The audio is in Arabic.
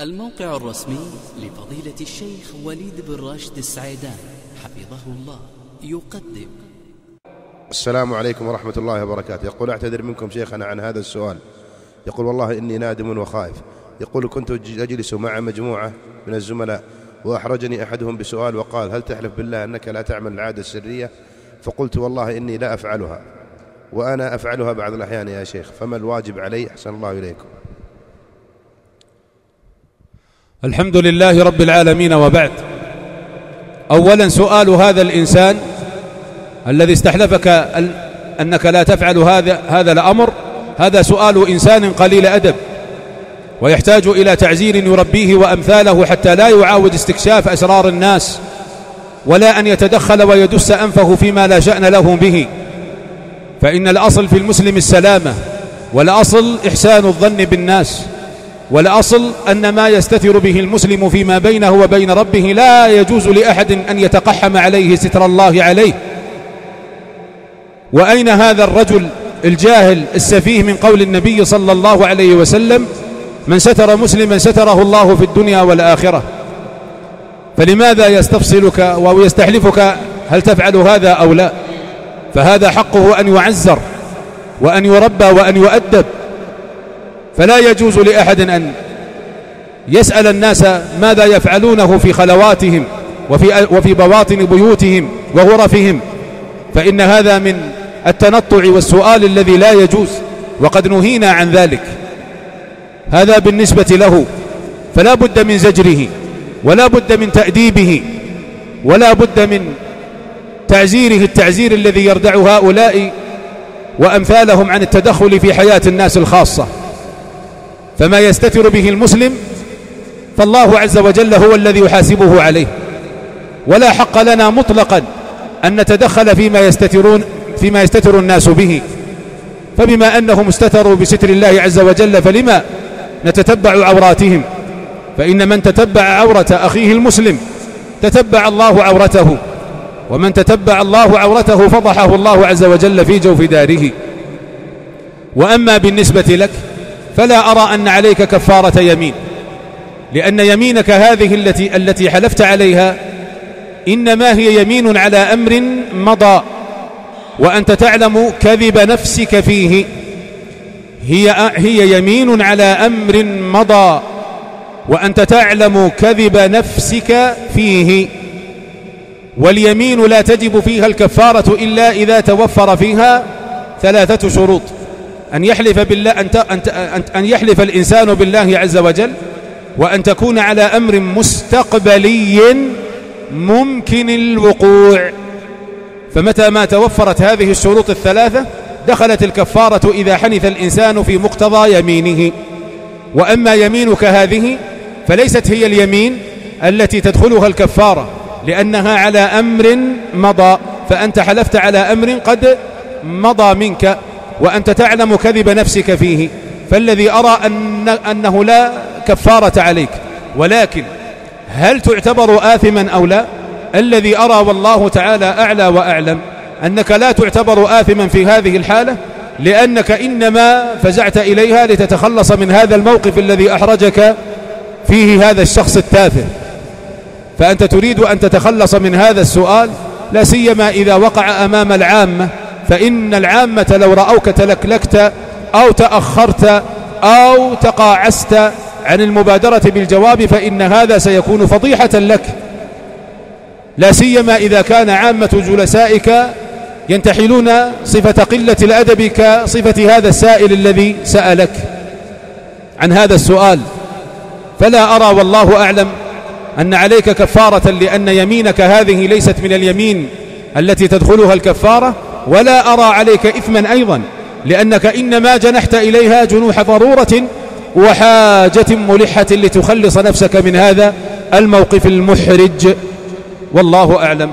الموقع الرسمي لفضيلة الشيخ وليد بن راشد السعيدان حفظه الله. يقدم. السلام عليكم ورحمة الله وبركاته. يقول أعتذر منكم شيخنا عن هذا السؤال. يقول والله إني نادم وخائف. يقول كنت أجلس مع مجموعة من الزملاء وأحرجني أحدهم بسؤال وقال هل تحلف بالله أنك لا تعمل العادة السرية؟ فقلت والله إني لا أفعلها. وأنا أفعلها بعض الأحيان يا شيخ فما الواجب علي؟ أحسن الله إليكم. الحمد لله رب العالمين وبعد. أولا سؤال هذا الإنسان الذي استحلفك أنك لا تفعل هذا هذا الأمر هذا سؤال إنسان قليل أدب ويحتاج إلى تعزير يربيه وأمثاله حتى لا يعاود استكشاف أسرار الناس ولا أن يتدخل ويدس أنفه فيما لا شأن له به. فإن الأصل في المسلم السلامة والأصل إحسان الظن بالناس. والأصل أن ما يستتر به المسلم فيما بينه وبين ربه لا يجوز لأحد أن يتقحم عليه ستر الله عليه. وأين هذا الرجل الجاهل السفيه من قول النبي صلى الله عليه وسلم من ستر مسلما ستره الله في الدنيا والآخرة؟ فلماذا يستفصلك أو يستحلفك هل تفعل هذا أو لا؟ فهذا حقه أن يعزر وأن يربى وأن يؤدب. فلا يجوز لأحد أن يسأل الناس ماذا يفعلونه في خلواتهم وفي, وفي بواطن بيوتهم وغرفهم فإن هذا من التنطع والسؤال الذي لا يجوز وقد نهينا عن ذلك. هذا بالنسبة له فلا بد من زجره ولا بد من تأديبه ولا بد من تعزيره التعزير الذي يردع هؤلاء وأمثالهم عن التدخل في حياة الناس الخاصة. فما يستتر به المسلم فالله عز وجل هو الذي يحاسبه عليه. ولا حق لنا مطلقا أن نتدخل فيما يستترون فيما يستتر الناس به. فبما أنهم استتروا بستر الله عز وجل فلما نتتبع عوراتهم؟ فإن من تتبع عورة أخيه المسلم تتبع الله عورته. ومن تتبع الله عورته فضحه الله عز وجل في جوف داره. وأما بالنسبة لك فلا أرى أن عليك كفارة يمين لأن يمينك هذه التي التي حلفت عليها إنما هي يمين على أمر مضى وأنت تعلم كذب نفسك فيه. هي هي يمين على أمر مضى وأنت تعلم كذب نفسك فيه. واليمين لا تجب فيها الكفارة إلا إذا توفر فيها ثلاثة شروط. أن يحلف بالله أن, أن, أن يحلف الإنسان بالله عز وجل وأن تكون على أمر مستقبلي ممكن الوقوع. فمتى ما توفرت هذه الشروط الثلاثة دخلت الكفارة إذا حنث الإنسان في مقتضى يمينه. وأما يمينك هذه فليست هي اليمين التي تدخلها الكفارة لأنها على أمر مضى. فأنت حلفت على أمر قد مضى منك. وأنت تعلم كذب نفسك فيه. فالذي أرى أن أنه لا كفارة عليك. ولكن هل تعتبر آثما أو لا؟ الذي أرى والله تعالى أعلى وأعلم. أنك لا تعتبر آثما في هذه الحالة؟ لأنك إنما فزعت إليها لتتخلص من هذا الموقف الذي أحرجك فيه هذا الشخص التافه. فأنت تريد أن تتخلص من هذا السؤال لا سيما إذا وقع أمام العامة. فإن العامة لو رأوك تلكلكت أو تأخرت أو تقاعست عن المبادرة بالجواب فإن هذا سيكون فضيحة لك. لا سيما إذا كان عامة جلسائك ينتحلون صفة قلة الأدب كصفة هذا السائل الذي سألك عن هذا السؤال. فلا أرى والله أعلم أن عليك كفارة لأن يمينك هذه ليست من اليمين التي تدخلها الكفارة. ولا أرى عليك إثما أيضا لأنك إنما جنحت إليها جنوح ضرورة وحاجة ملحة لتخلص نفسك من هذا الموقف المحرج. والله أعلم.